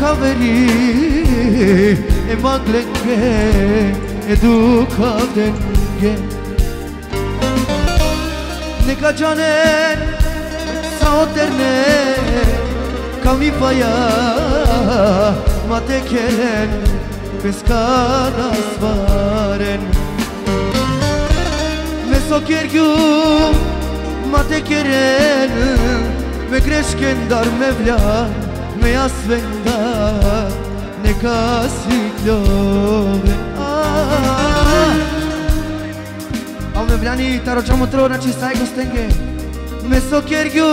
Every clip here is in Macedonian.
caveli e maglenge e du cavdenge ne kacanen saoterne kamifaya matekelen peskaras varen mesokergiu matekeren me greşken dar mevlan Ah. me svenda neka svih ljubi A u mevljani taro čamo tro na čistaj gostenge Me so kergju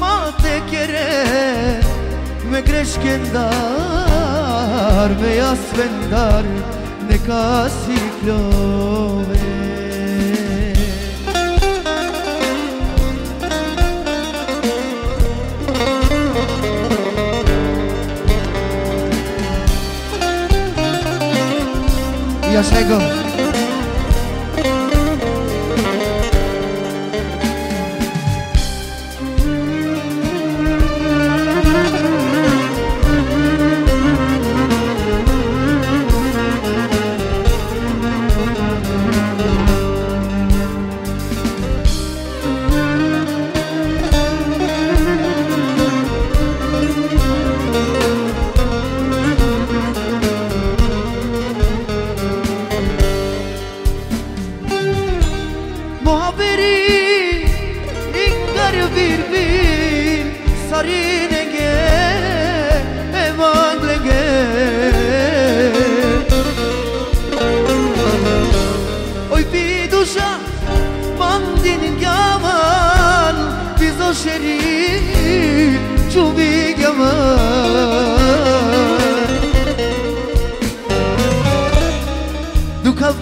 malo te kere Me greškendar me svendar neka svih ljubi Yosego.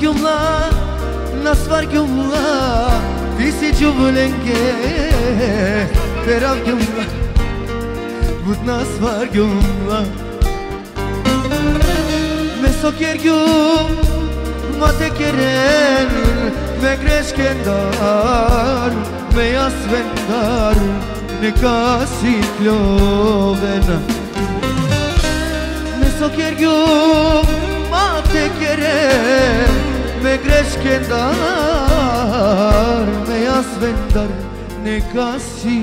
جملة نصفر جملة بيسي جملنجي تراب جملة بود نصفر جملة مسو كرجوم ما تكرن مغرش كندار مياس بندار نكاسي كلوبنا مسو كرجوم ما تكرن тебе грешкен дар Ме јас вендар нека си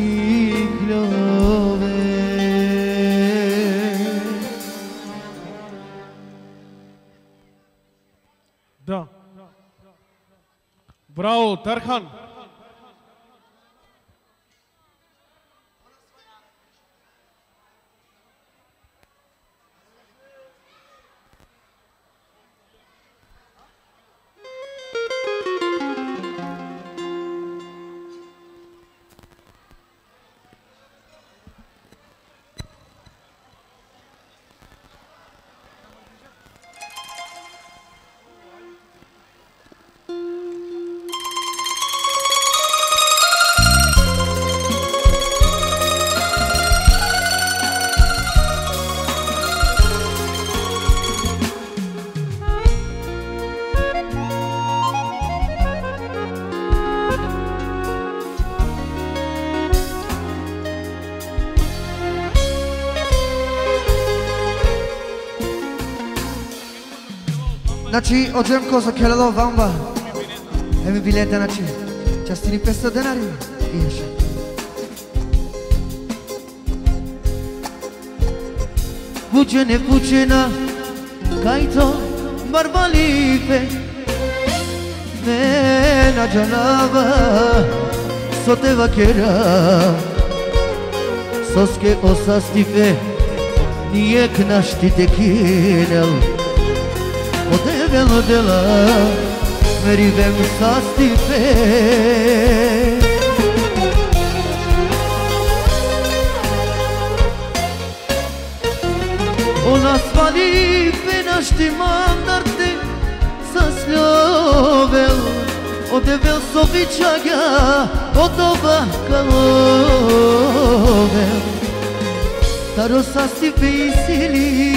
главе Да Браво, Тархан! Значи, од Джемко за Келело Вамба. Еми билета, значи. Частини 500 денари. И еше. Вучене, вучена, кајто барбалифе, не на джанава, со те вакера, соске осастифе, ние кнаштите кинел, Odevelo dela, merivem sastife Ona svali penašti mandarte sa sljovel Odevel sovičaga od oba kalovel Taro sastife i sili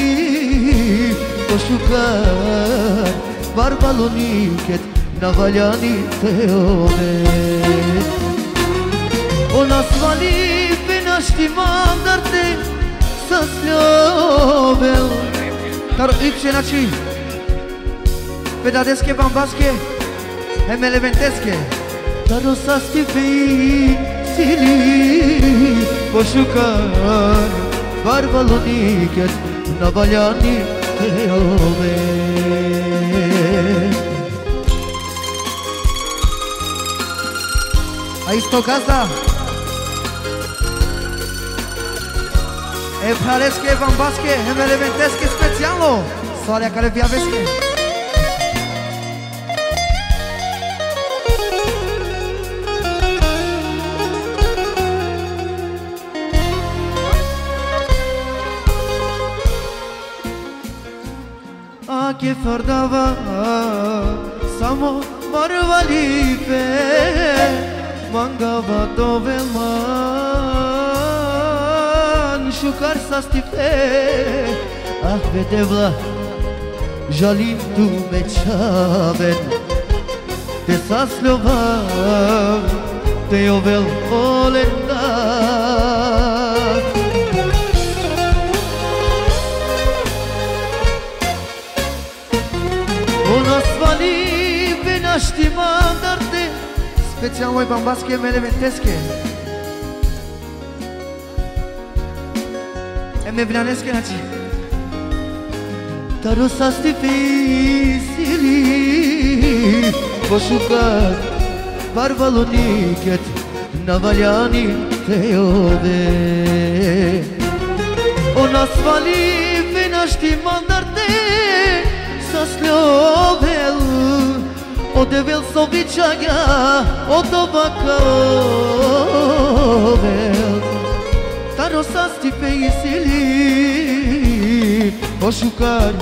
të shukar Barbalonikët në valjani të jone. O në svalipë në shtimam dërte Së slove Karo ipshe në qi Pedadeske bambaske Hemeleventeske Karo saski fej Sili Po shukar Barbalonikët në valjani të isto gazda E prareske, e bambaske, e meleventeske specijalno Soarja care viaveske که فرداوا سامو ماروالی فه مانگاوا تو ولمان شکار ساستیفه احمد دولا جالی تو بچابن te saslova te ovel olen специјално и бамбаски е мене вентеске. Еме влянеске начи. Таро са стифисили Пошукат барвало никет На валяни те ове Она свали винашти мандарте Со слёб Одевел со вичања, од овака овел Таро са стипе и сили Ошукар,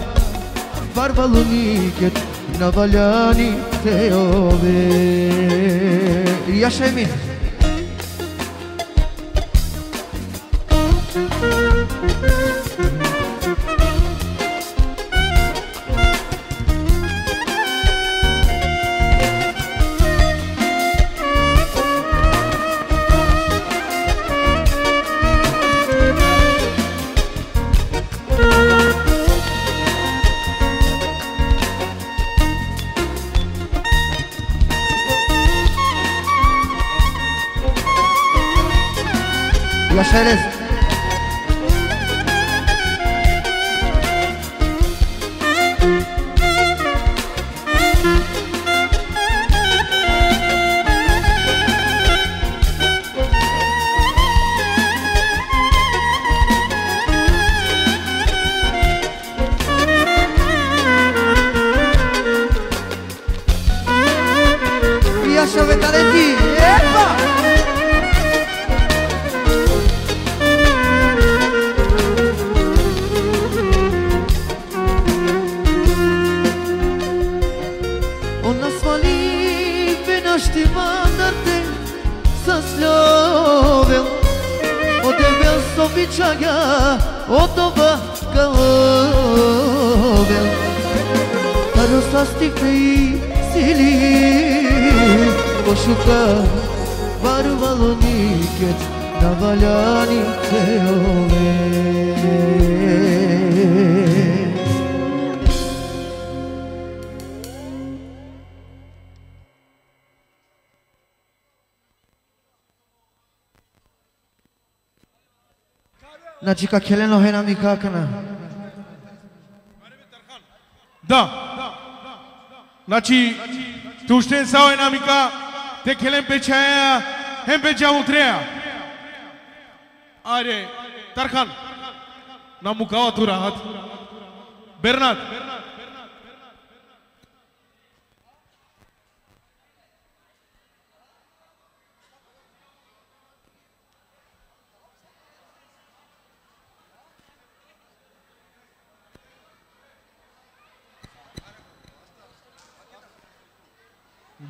варвало никет На валяни те ове. Јашемин fiili Boşlukta var valon iket Navalani teole Na dica que ele não renamica, cana. Né? Da. Значи, туште сао е намика, те келем печаја, хем печаја утреја. Ајде, Тархан, на мукава ту рахат. Бернат. Бернат.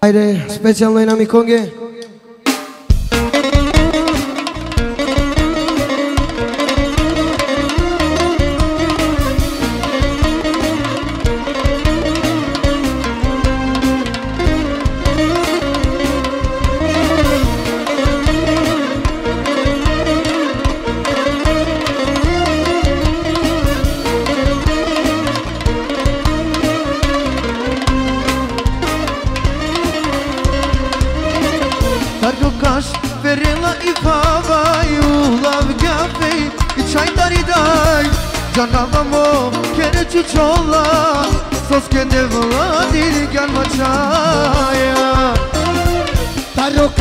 Ајде, специјално и на Миконге.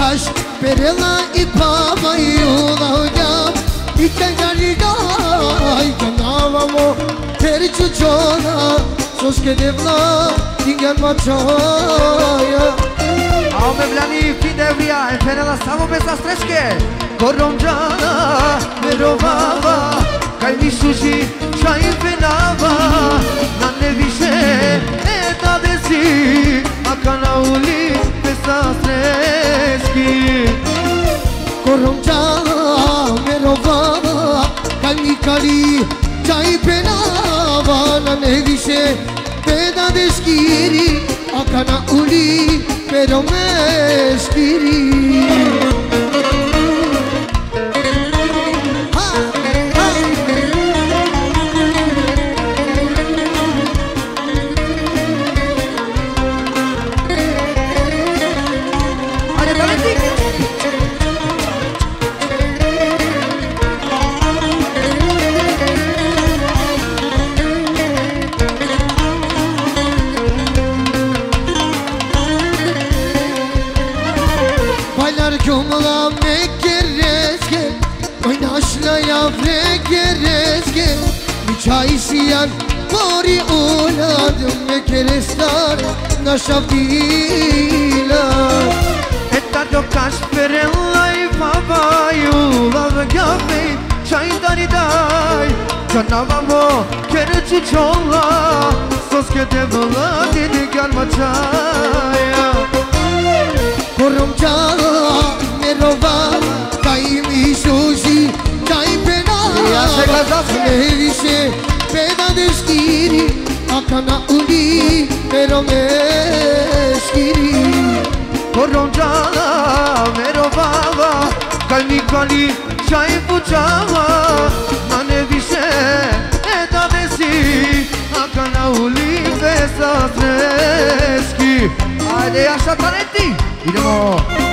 baš perela i pavaju lahodja i kenjari gaj kenavamo teriću čona soske devla ingen mačaja Ao me fi devrija e perela samo bez astrečke Korom merovava kaj mi šuži šajim penava na ne desi a kanauli καθρέσκι κορονιά με ροβά. Κάνει καλή τσάι πένα βαλανέβησε πένα δε σκύρι ακανα ουλί περομές σκύρι دیگه میچایی سیان باری اولادم کرستار نشب دیلا اتا دو کاش برلای بابای اولاو گفی چای داری دای Canavamo kereci çolla Sos kete bala dedi gel maçaya Korum çala merova Kayım işuşi Ja se gledam ne više Pedane skiri Aka na uli Mero me skiri Korončala Mero bava Kaj nikoli Čaj počava Mane više Pedane si. Aka na uli Pesa zneski Ajde ja šataneti Idemo Idemo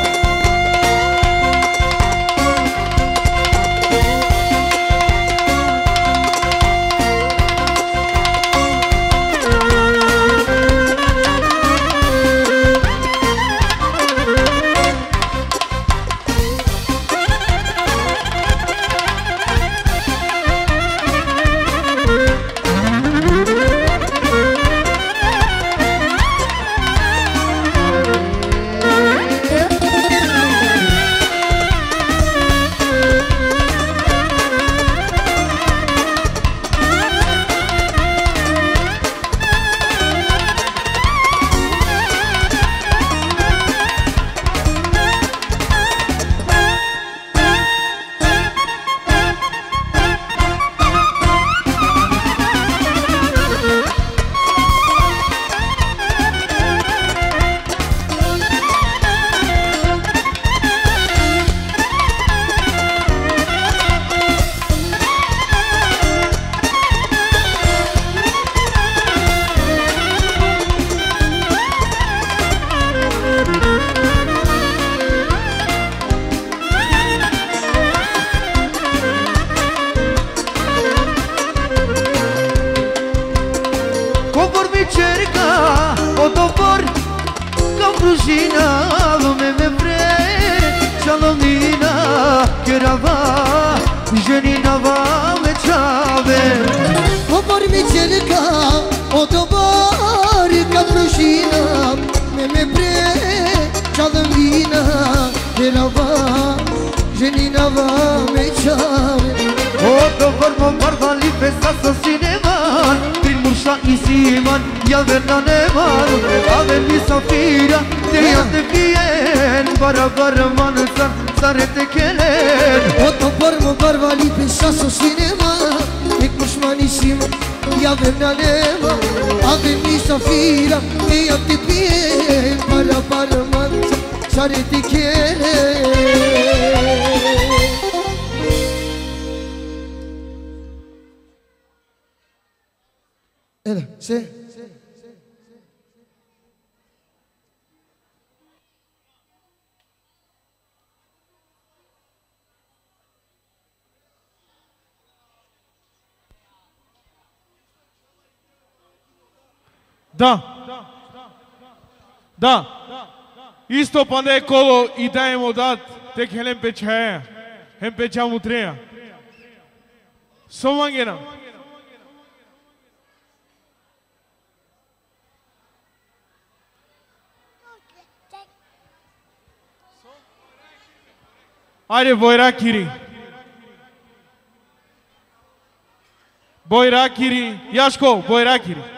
деково и да им одат, те хелем печаја, хем печа мутреја. Сомангена. Ајде Војракири. Бојракири, Јашко, Бојракири.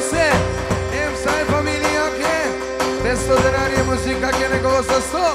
se Em sajn familia ke Besto denarije muzika kene kovo sa sto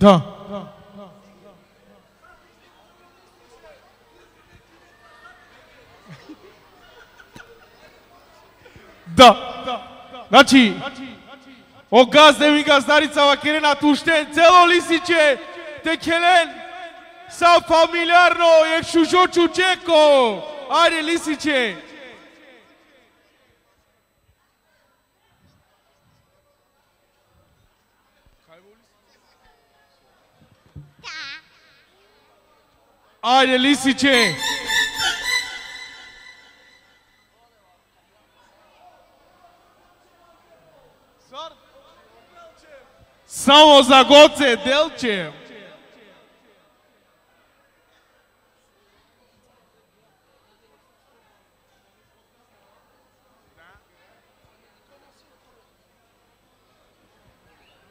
და. და. ნაჩი ო გაზდევი გაზდარიცავა კირენა თუშტენ ძელოლისიჩე ტეკელენ სა ფამილიარნო ექშუშო ჩუჩეკო. არი ლისიჩე. Olha, Alice Jane. Само за Гоце Делчев.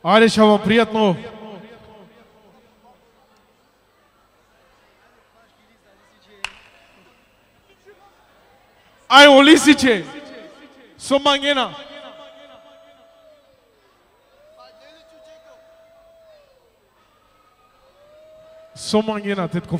Ари, ще вам приятно. Prijatno. Ajmo, lisiće! Со мангена. Со мангена, тетко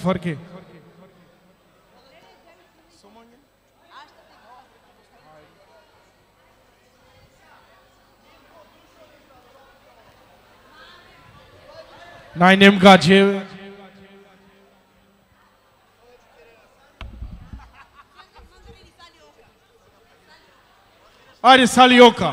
Ares Salioka.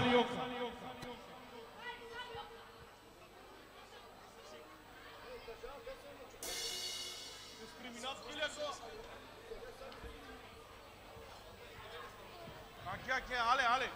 Aqui, aqui, é, ale, ale.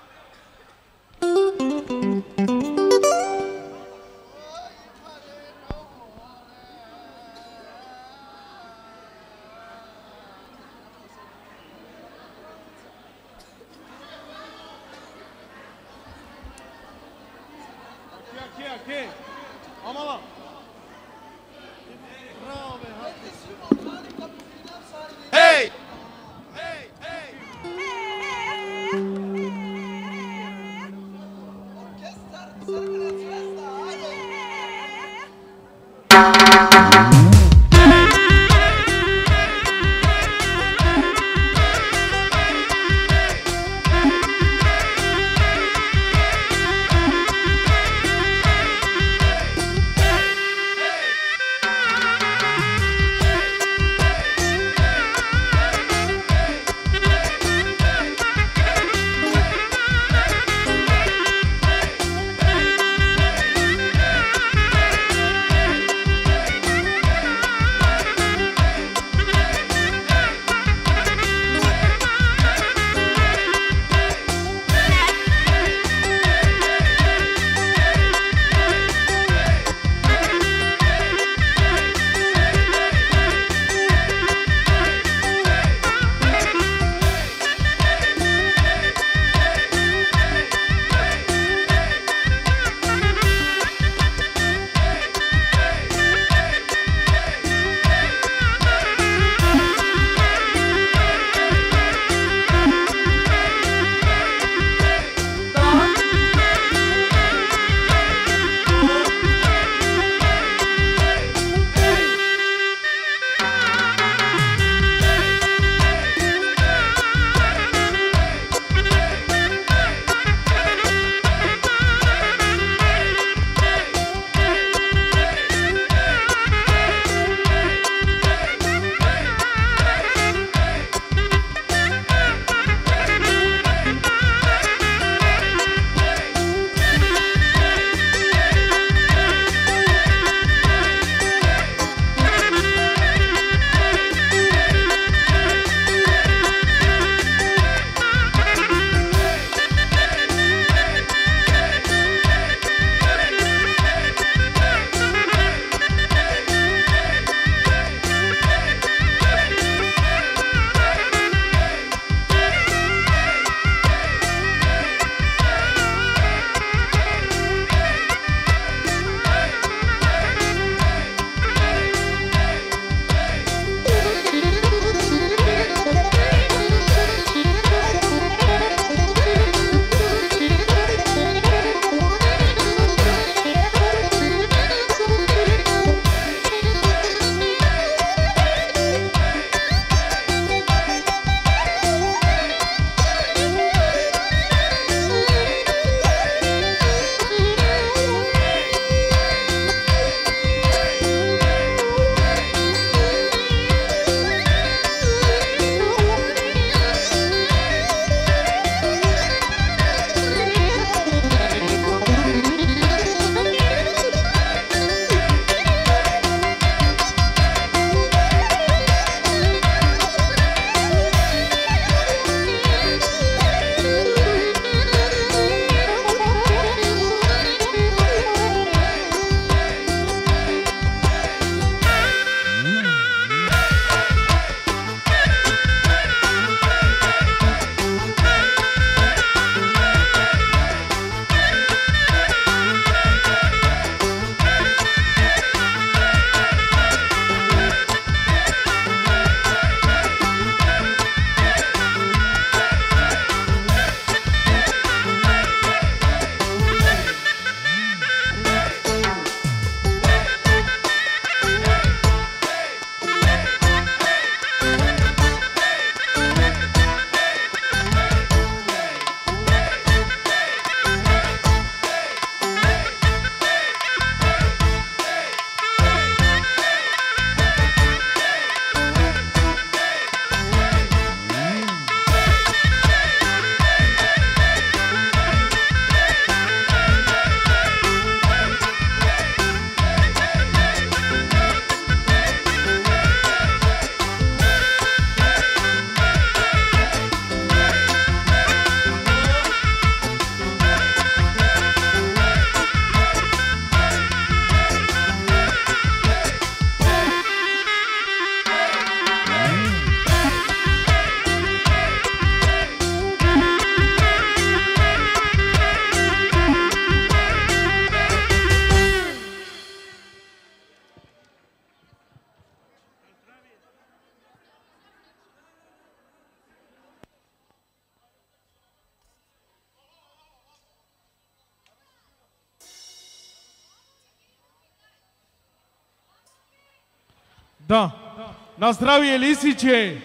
На здравие, Лисиче.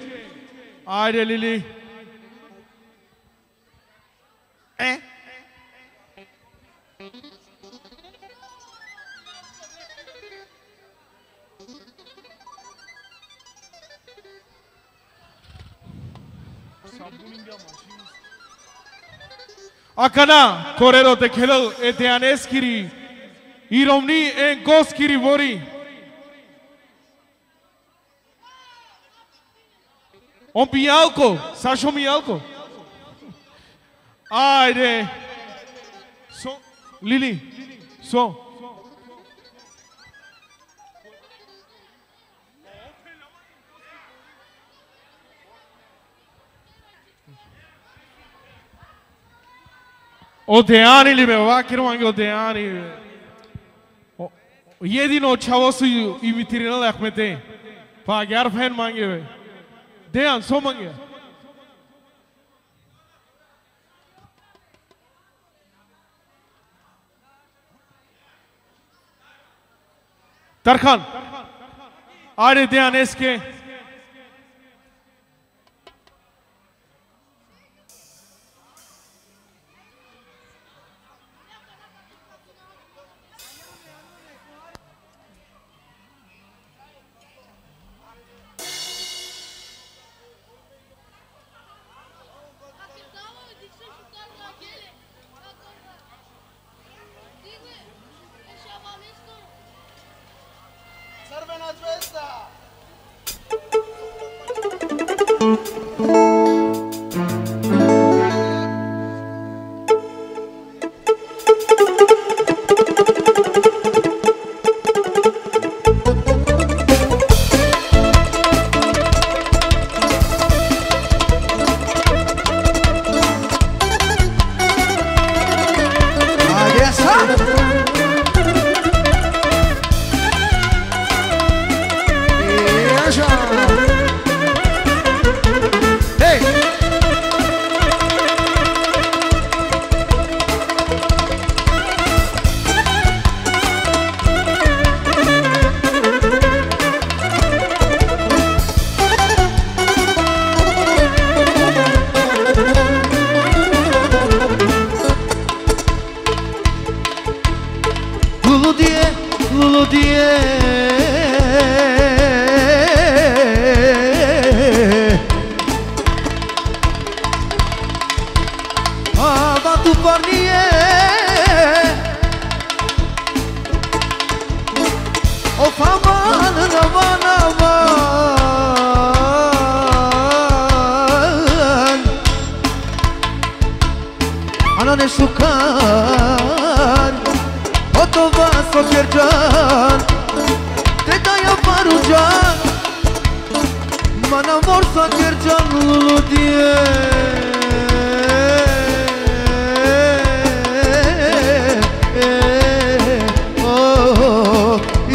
Ајде, Лили. Е? Акана, Кореро те келел е Деанескири. Иромни е Госкири вори. On bialko, sacho mialko. Ai, Som. Lili. Som. Odeani li me va, quiero é mangue Odeani. Yedin o chavosu imitirina la Ahmete. Pa agar fen mangue. Dejan Somange. Tarkan. Arı Dejan Eske. Meșucan Otova Socherjan Te dai aparujan Mana vor Socherjan Luludie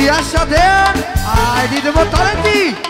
Ia șader Ai de mă talentii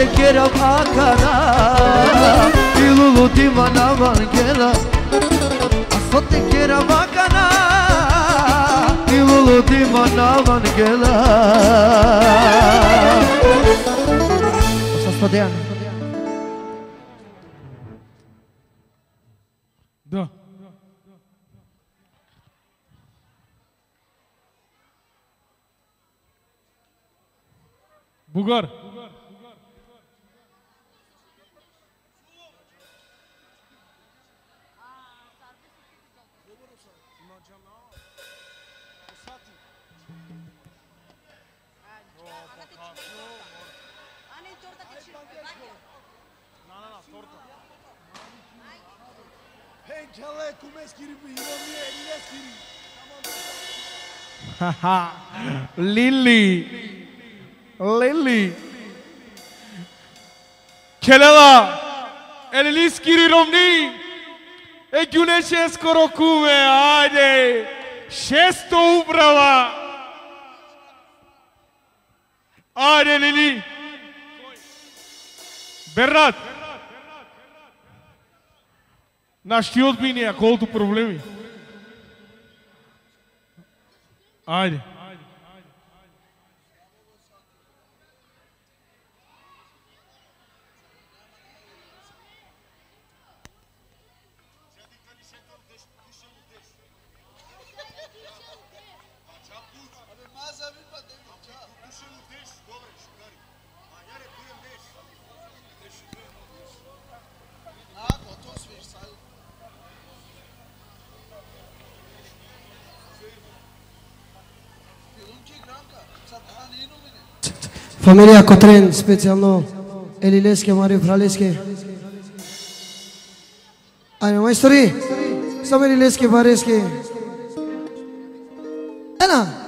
tekerem akana Ilulu dimana mangela Aso tekerem akana Ilulu dimana mangela Vocês podem? Да. Bugar. Лили. Лили. Келела. Lily. Lily. Kelala. е Romni. E Güneşe Skorokume. Haydi. Şesto uprava. Haydi Lili. Berat. На што одминија колку проблеми? Ајде. Фамилија Котрен, специјално Елилеске, Марио Фралеске. Ајде, мајстори, само Елилеске, Фареске. Ена!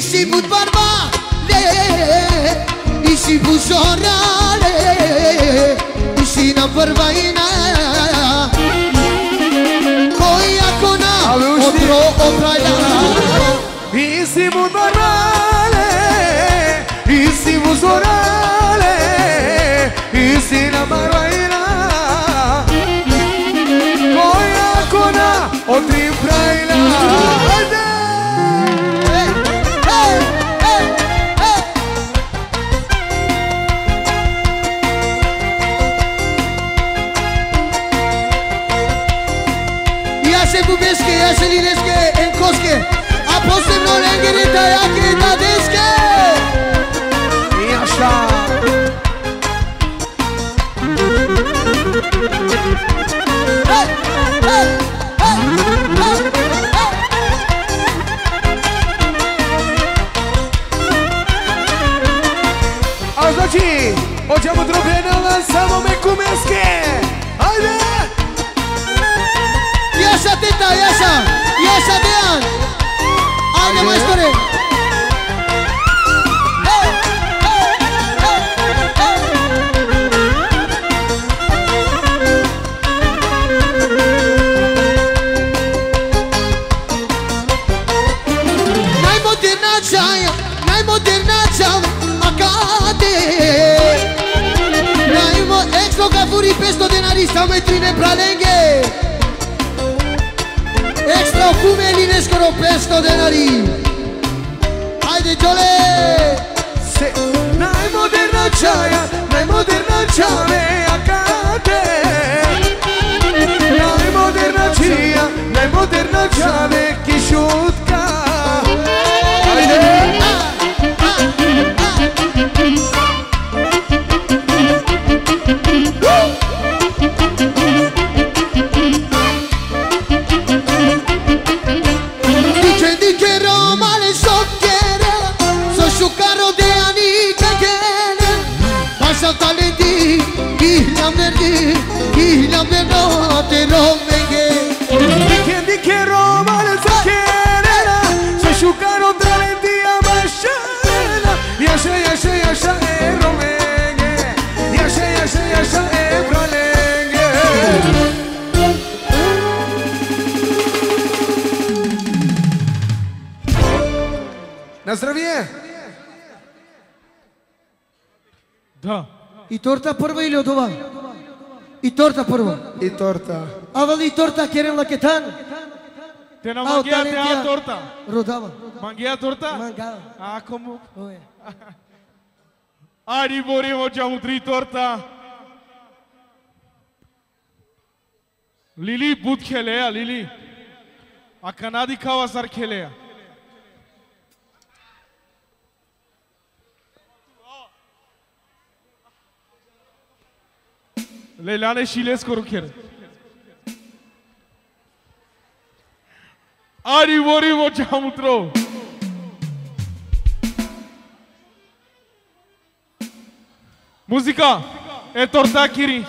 İşi bu parmağıyla İşi bu zorale İşi na parmağıyla Koya kona Otro otrayla İşi bu parmağıyla İşi bu zorale İşi na parmağıyla Koya kona Otro otrayla Brasileiras que encosque, apostem no rengue de Tayaki e Tadesque. dobbiamo essere eh, Nay moderna çaya, nay moderna çava akade Nay mo ex loca furi pesto denarista metri ne pralenge fumeli li escono presto denari? Haide Giole Se n-ai moderna ceaia, n-ai moderna cea mea cate N-ai moderna ceaia, n-ai moderna cea vechi торта прва или од ова? И торта прва. И торта. А вали и торта керен лакетан. Те на А, мангија оттале те а торта. Родава. Мангија торта? Мангава. А кому? Ое. Ајде боримо џаму три торта. Лили буд хелеа, Лили. А Канади кавасар хелеа. लैला ने शिलेस करू खेळ आरी वरी वो जाम उतरो Muzica, e torta kiri.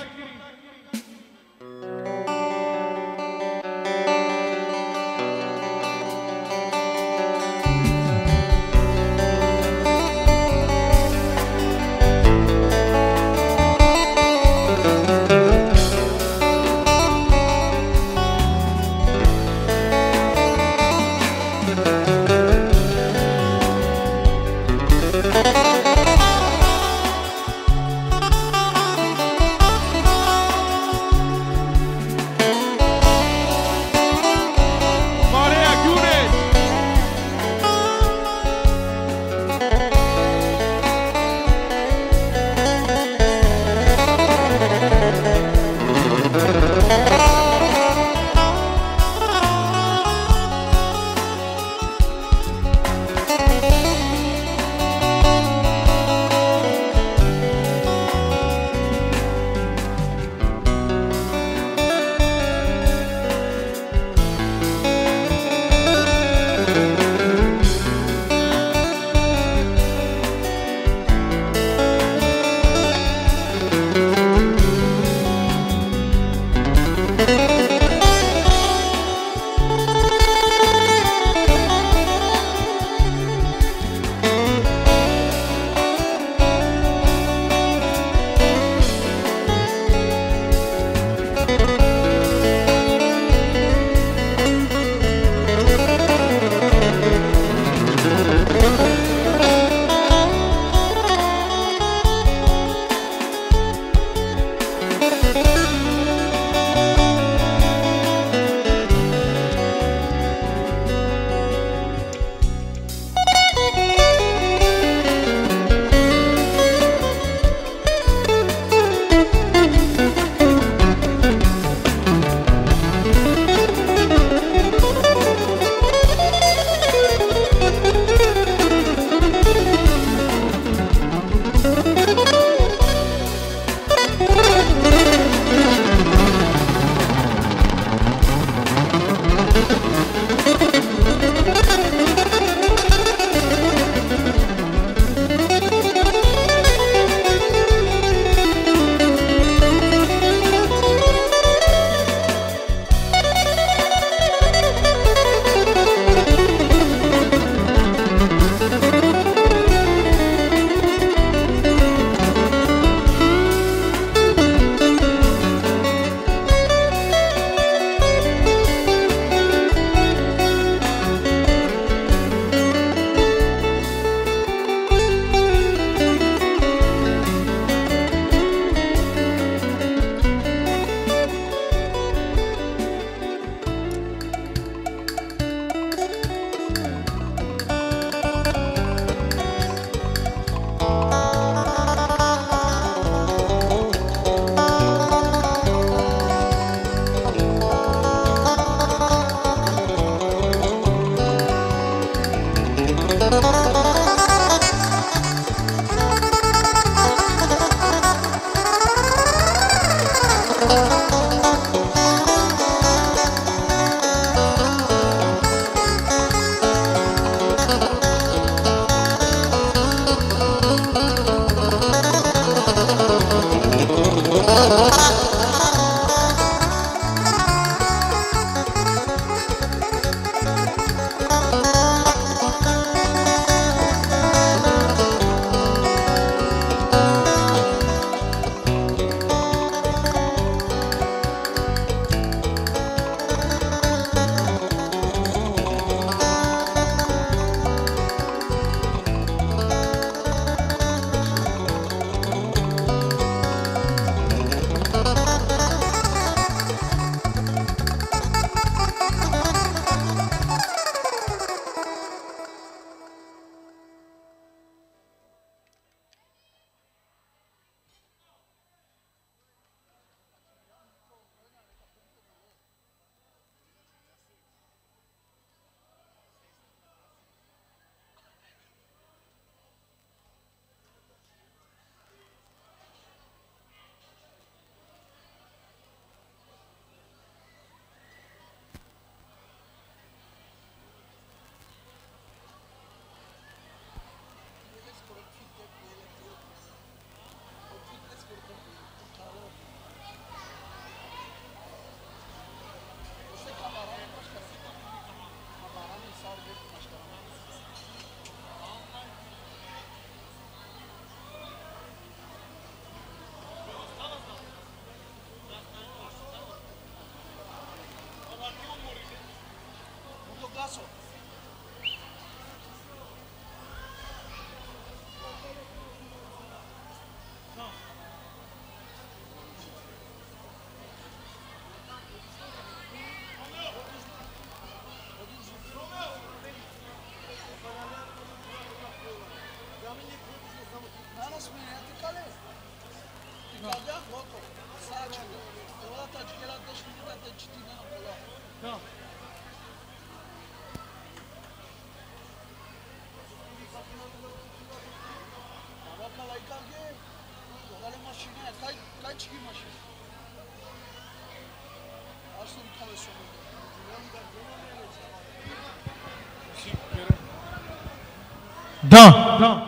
Да.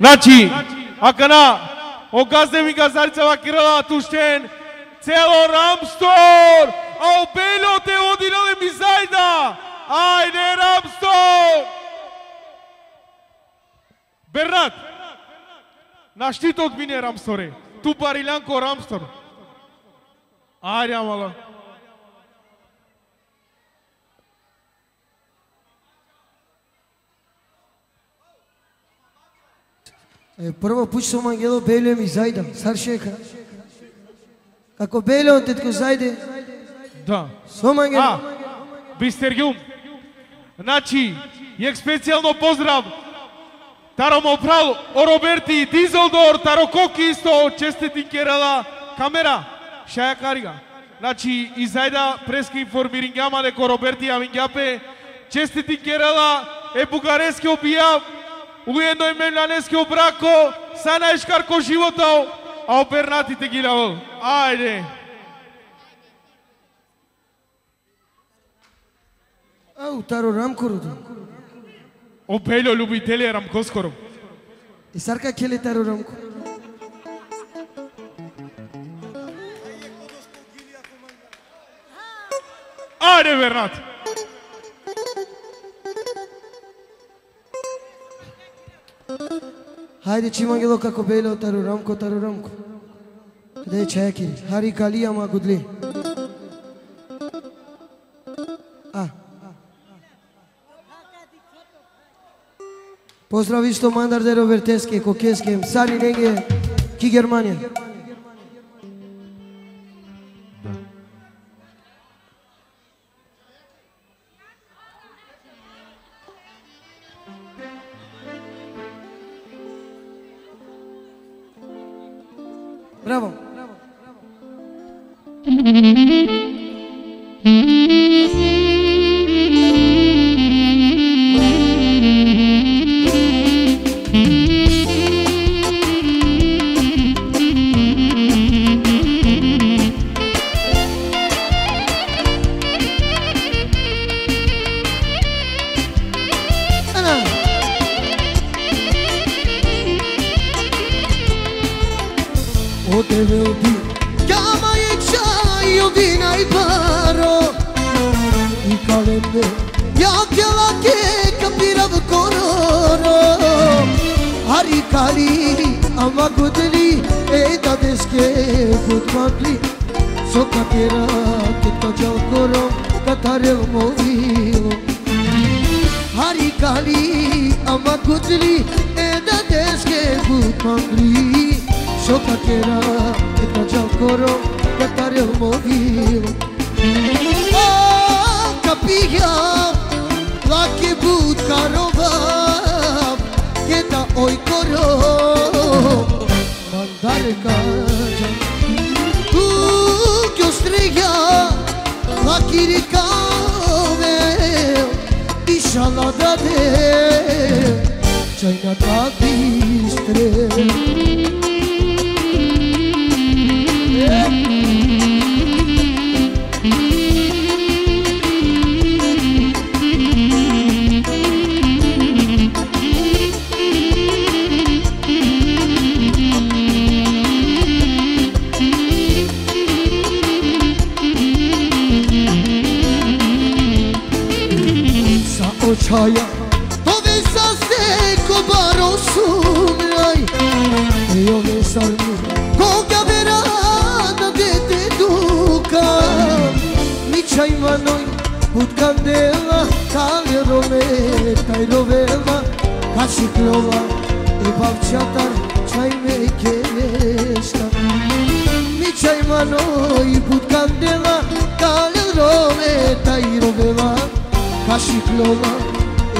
Значи, акана, о газде ми газарица кирала туштен, цело Рамстор, а о те одинале ми зајда, ајде Рамстор! Бернат, на штитот мине Рамсторе, ту Барилянко Рамстор. Ајде, амала. Е, прво пуш со Ангело Бело ми зајда, саршека. Како Бело тетко зајде, Да. со Ангело. А, Бистергјум. Значи, јек специјално поздрав Таро Мопрал, о Роберти, Дизелдор, Таро Коки исто, честити керала, камера, шаја карига. Значи, и зајда преска информирингама деко Роберти Авингјапе, честити керала, е бугарески обија, уедно и мемланески обрако, са најшкарко животал, а опернатите ги лавол. Ајде. Ау, таро рамкорото. О Бело љубители Рамкоскоро. И сарка келе таро рамко. Ајде Бернат. Хајде че како Бело таро рамко, таро рамко. Каде е чајакири? Хари кали, ама гудли. А. Поздрави што Мандар де Робертеске, Кокеске, Сани Ненге, Ки Германија.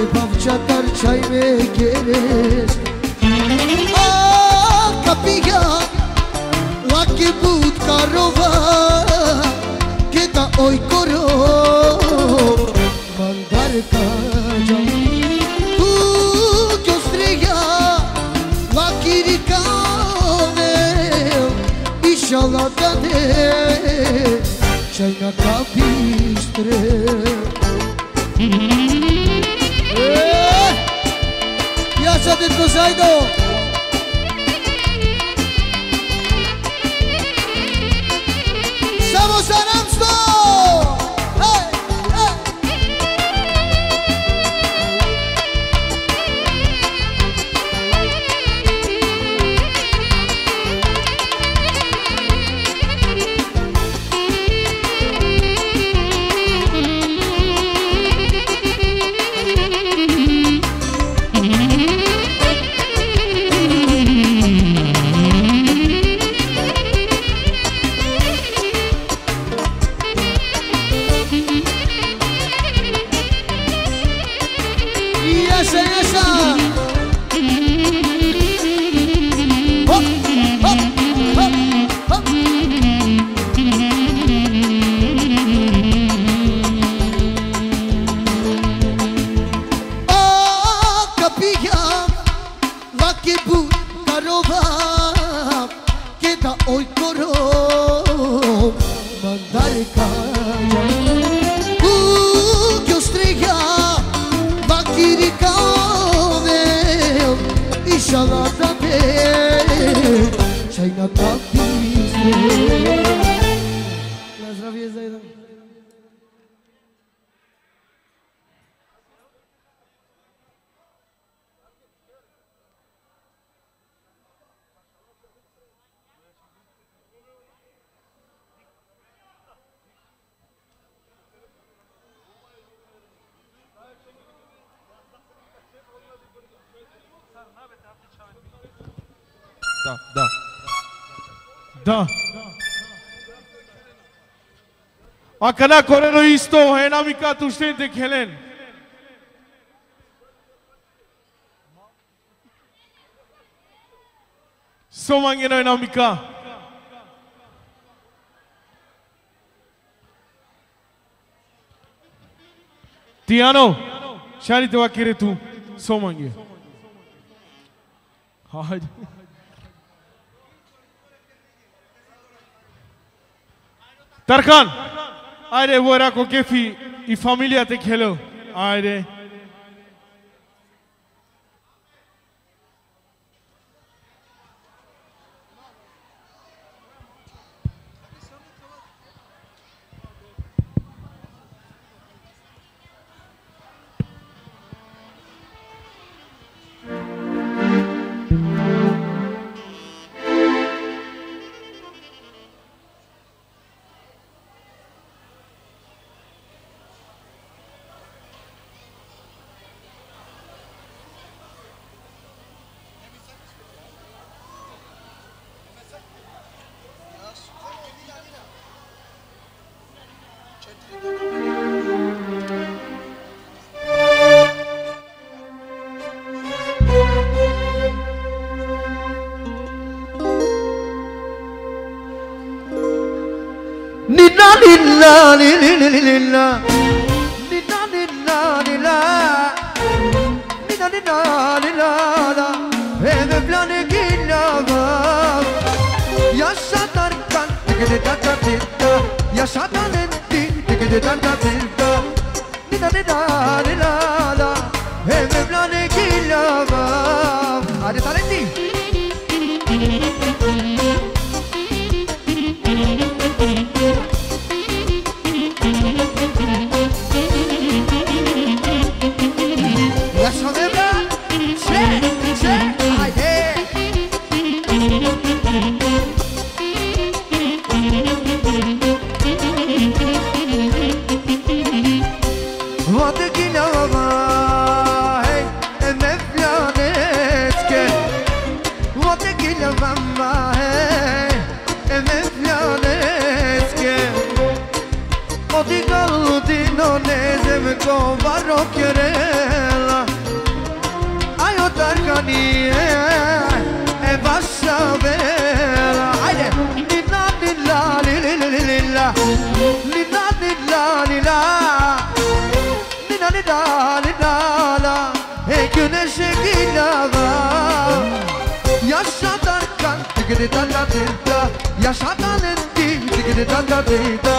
Επαφτιατάρτσα είμαι κύριε. Μα καπίλα, μα κοιμούν καρόβα, κοιτάω η κοροϊό, μα δαρετά. Του κοιόστρια, μα κοινικάδε, πισιάλα τα δε, καπίστρε. Satin Rosaido. ¡Estamos a অকানা করে রইস তো হেনামিকা তুষ্টিতে খেলেন। সোমাঙ্গেন হেনামিকা তিয়ানো, শাড়িতে বা রে তু, সোমাঙ্গে। হয়। Tarkan, aire वो era con Kefi y familia te Khelo aire Yaşatan ettin, tiki de. Tanta tilta, di da di da kangadita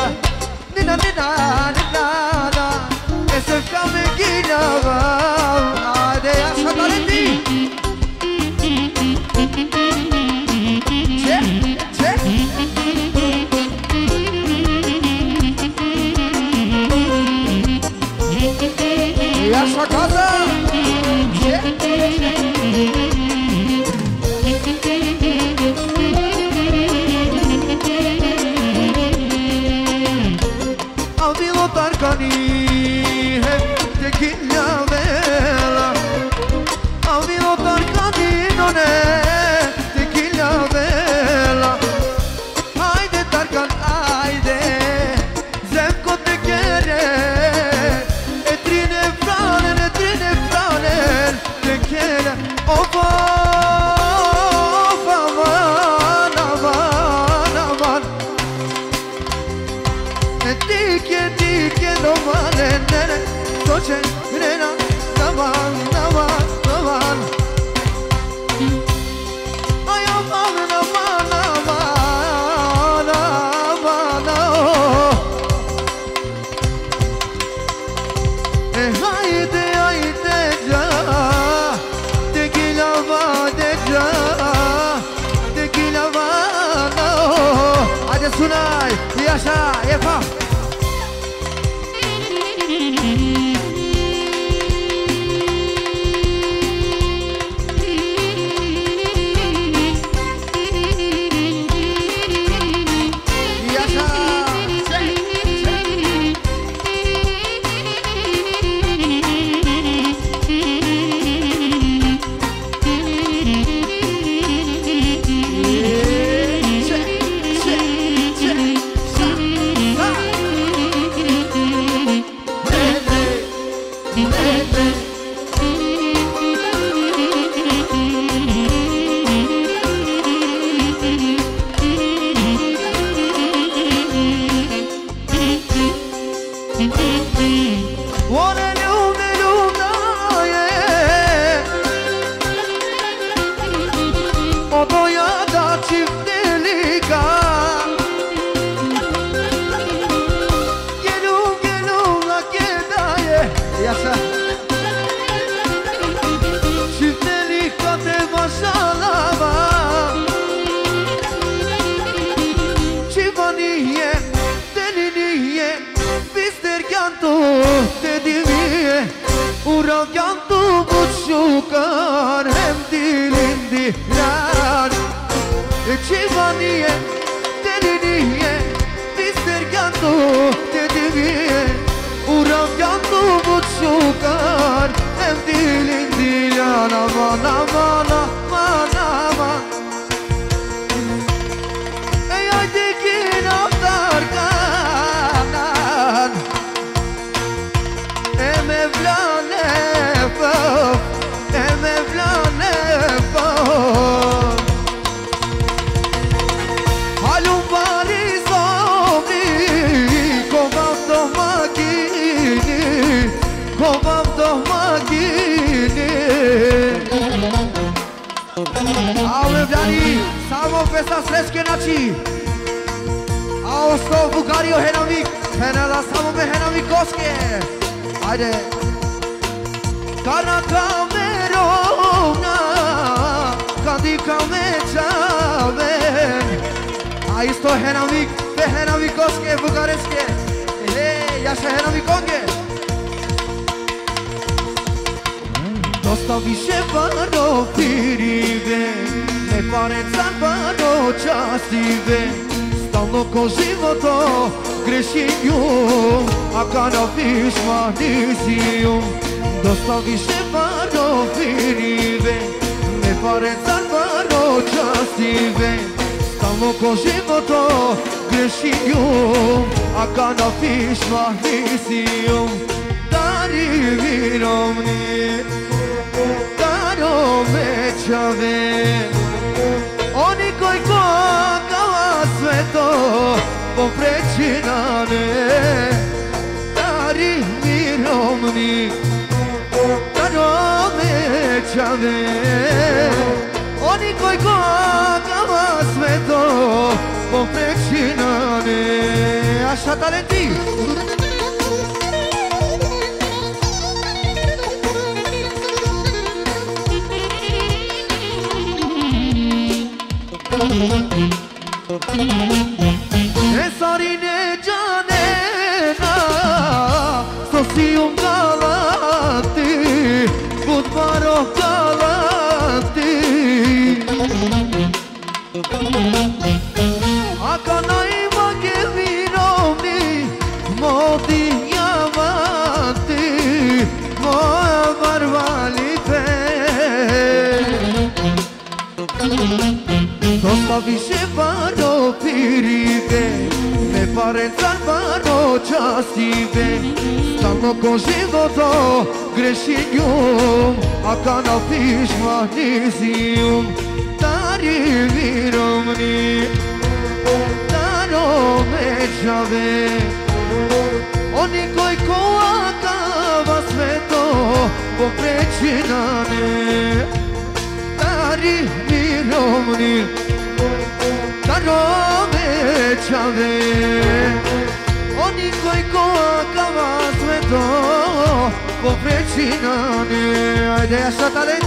Nina nina nina da Esef me gina va Ade ya Namo, Namo, Vesna Sreskenachi. Aosko Bukario Henavik. Henela Samome Henavik Koske. Ajde. Kana kamerona, kandi kamechaven. Aisto Henavik, te Henavik Koske, Bukareske. Hey, ja se Henavik Koske. Dosta više varov pirive. E parenza bano častive Stalno ko života grešim ju A kada višma nizijum Dosta više bano finive E parenza bano častive Stalno ko života grešim ju A kada višma nizijum Dari virom nije Daro većave Dari većave sve to popreći na ne Dari mirom ni da nome čane Oni koji godama sve to popreći na ne A šta talenti? Thank you. Esarine canena Sosiyum galakti Gutmaro galakti Akanai mageviromni Modi yavakti Moja varvalite Sostaviše derive Me parenca në baro qastive Stanno kozindo to greshinjum A kana pishma nisium Tari virum ni Taro me qave Oni koj koa ka vas veto Po preqinane. Tari virum ni çaldı Oni koji ko kava sve to Po većinane Ajde ja sad ale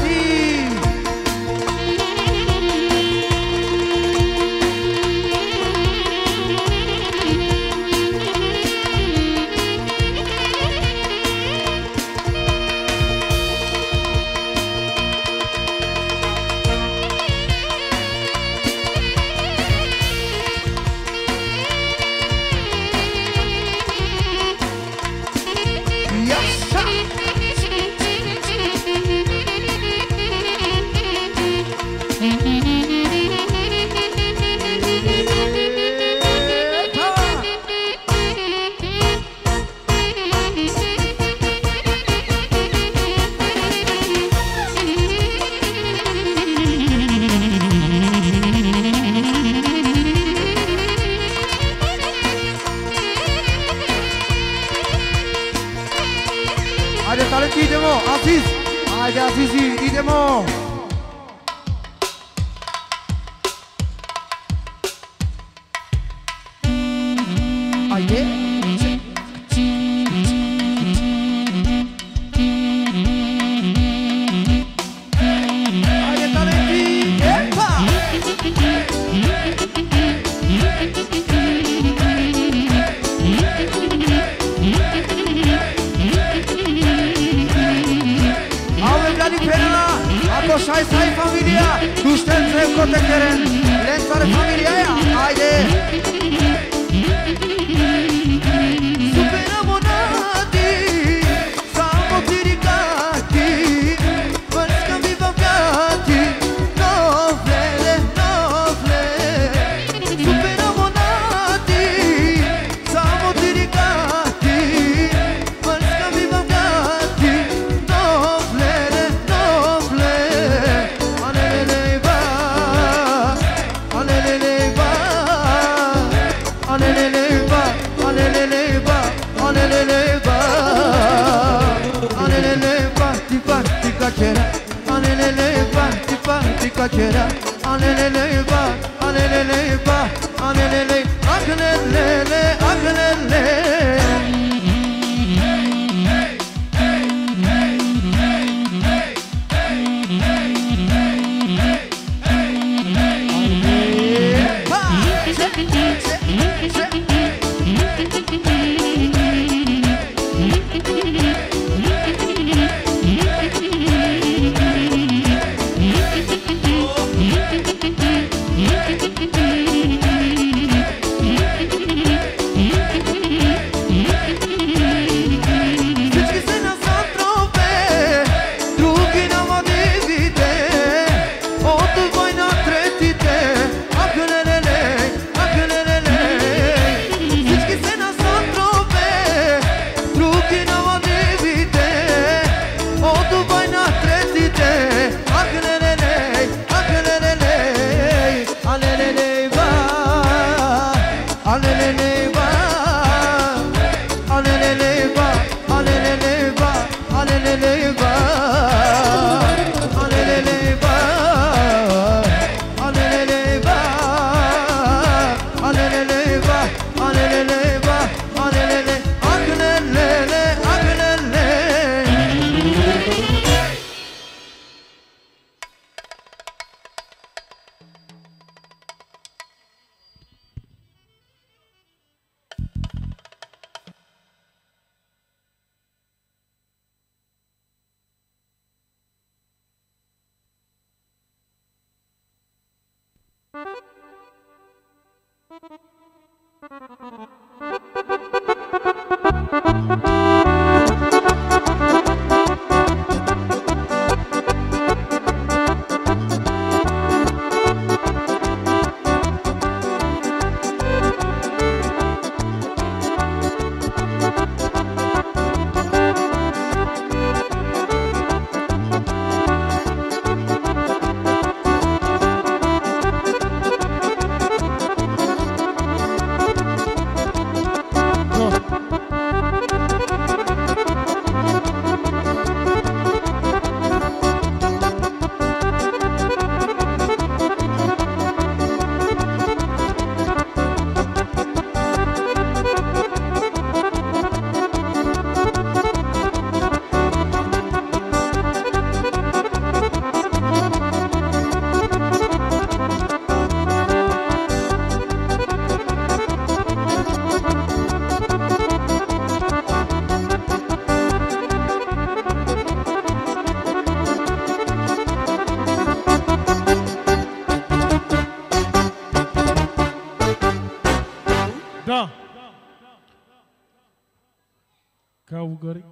Као гори?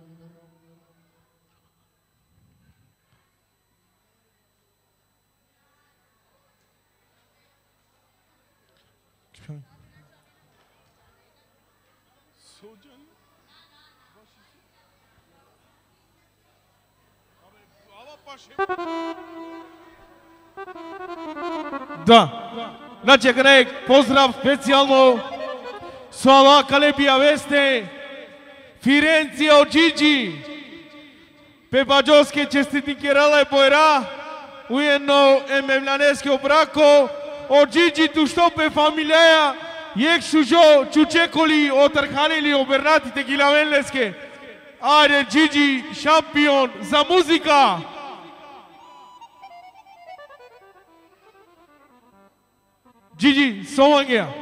Да. Значи, Грек, поздрав специјално со ова Калепија Весте, Firenția Gigi, pe Bagiosche este din Kerala Boira, Ueno Ememlanescu Braco, Ogigi tu estou pe familia aia, Iec Shujo, Ciucecoli, Otarhaneli, Obernati, Techilavenlesche, Are Gigi, Champion, za muzica! Gigi, som anghea!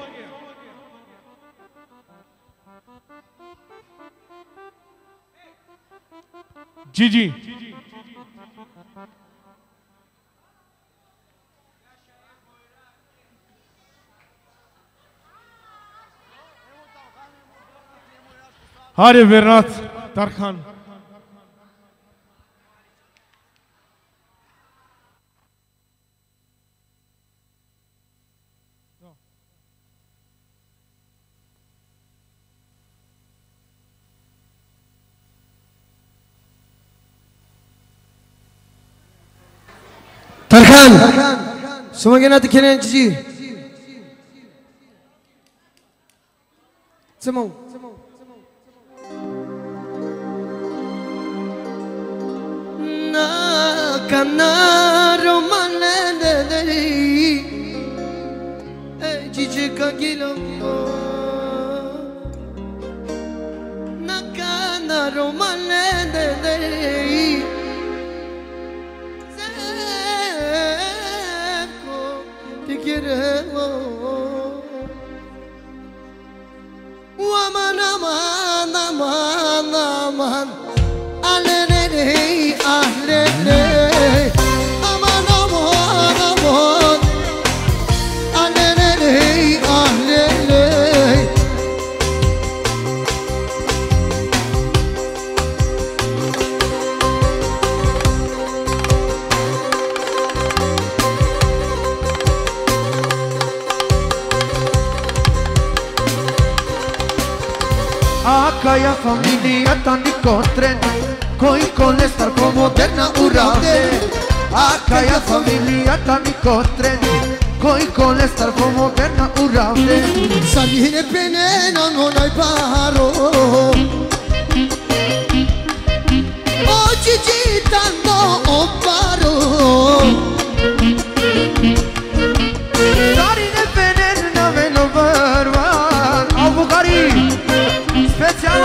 Ji ji Հարև վերնած, դարխան։ Arhan. Sumagin natin kina Gigi. Sumaw. Kanaro manenderi E cici Aman aman aman aman. Alelele Kaja familija ta niko tren Koji kolestar moderna urade A familia familija ta niko tren Koji kolestar moderna urade Salire pene na ngonaj paro Oči čitando oparo Salire pene na veno barvar Avu gari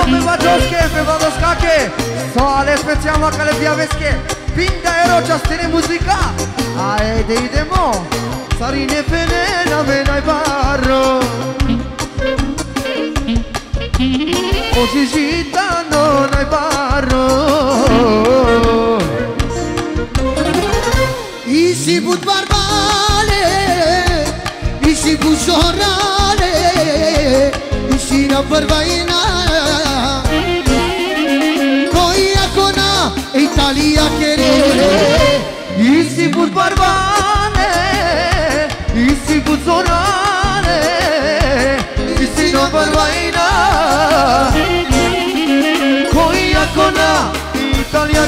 Bywa dziążkiem, bywa do skakie Co ale specjalna kalebiaweskie Pinda ero ciastyny muzyka A de idemo Sarine fene na venai barro. Osi gitano nai barro. Isi bud barbale Isi buzorale Isi na barbainale Maria querer. Isiput barbane Isiput zorane barbaina Italia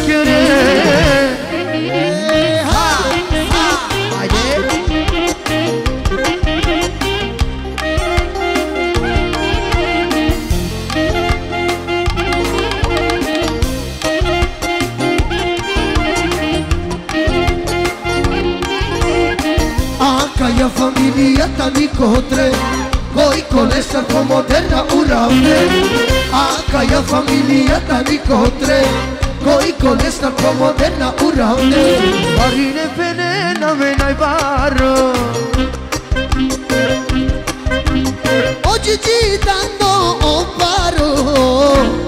mia familiata mi incontré Voi con esa ko moderna urame Acá ya familiata mi incontré Voi con esa ko moderna urame Marine venena venai barro. Oh, Oggi ti dando un paro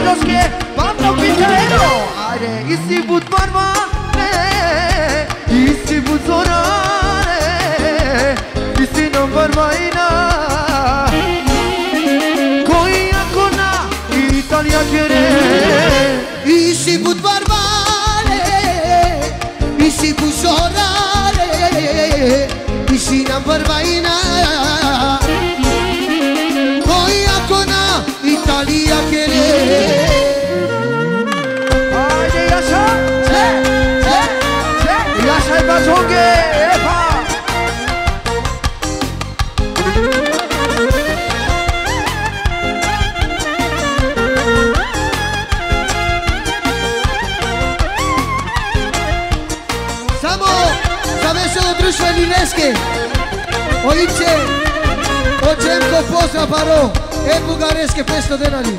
a los que van a pintar. Are, y si Mihajke, Olice, Očenko, pozdrav paro, e bugareske 500 denari.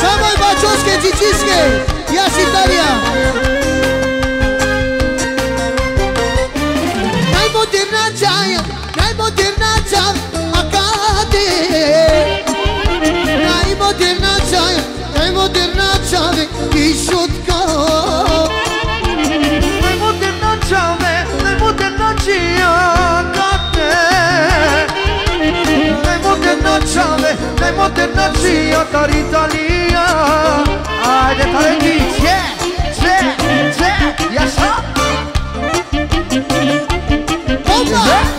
Самой бачовской, чечистской, я с Италия. نجار أقادي أي مدير نجار أي مدير نجار يشوت كار أي مدير نجار أي مدير نجار أي مدير نجار أي مدير نجار تار إيطاليا هايدي تار إيطاليا Yeah, yeah, yes, sir. Yeah.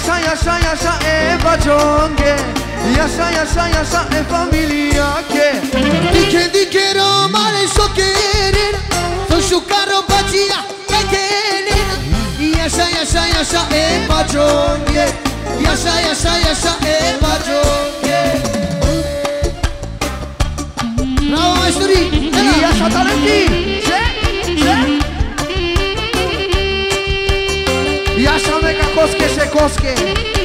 yaşa yaşa yaşa e baconge Yaşa yaşa yaşa e familia che di che Roma le scioccherina Sono sciuccarro bacia e chelina Yaşa yaşa yaşa e baconge Yaşa yaşa yaşa e baconge Bravo maestri! Yaşa talenti! Sì! cosque se cosque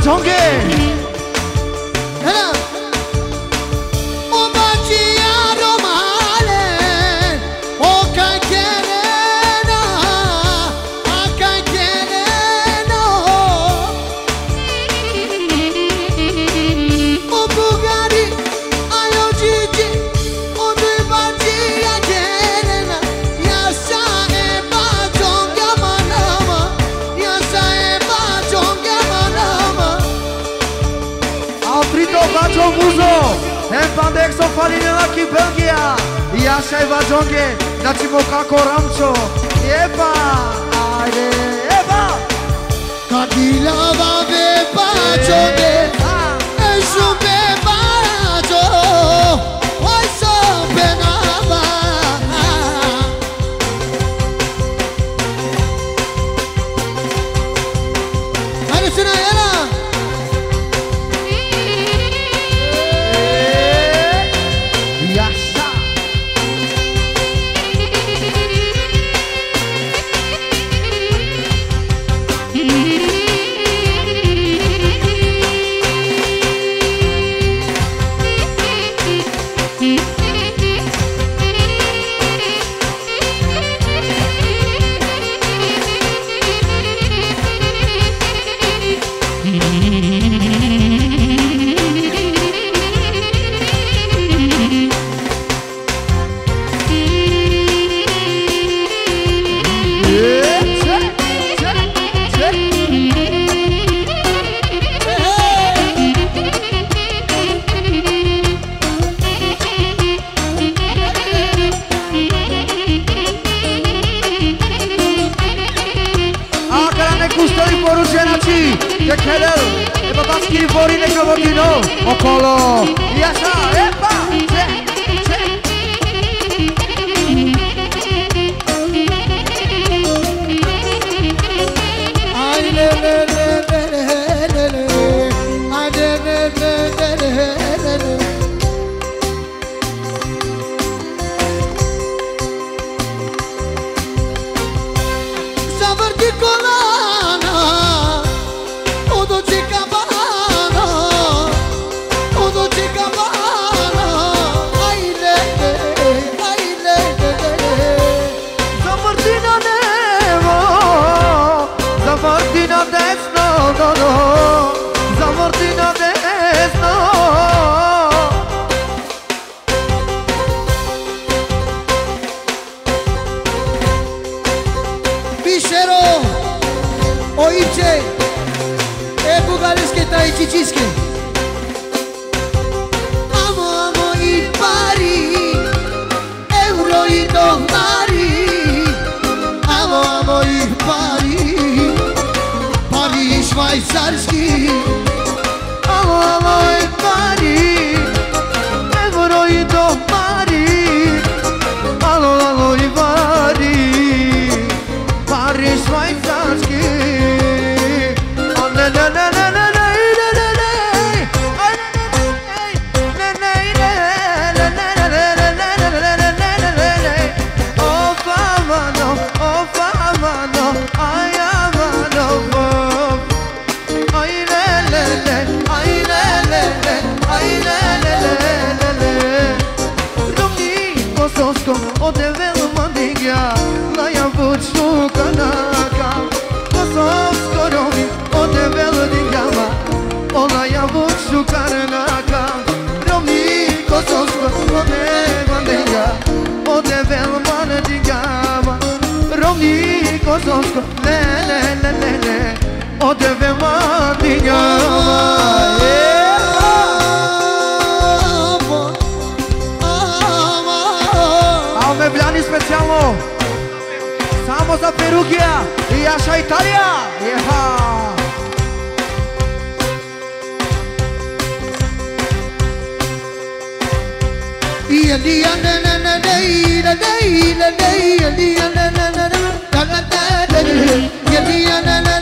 전개. Slovakia, Belgia, Jaša Eva Džonge, Načimo kako Ramčo, Epa, ajde, Epa! Kadilava Eva Džonge, 过来。Kosovsko Le, le, le, le, le Odevemo ti njava A u specijalno Samo za Perugija i Jaša Italija Jeha Yeah, yeah, yeah, yeah, yeah, yeah, yeah, yeah, yeah, yeah, yeah, yeah, Jana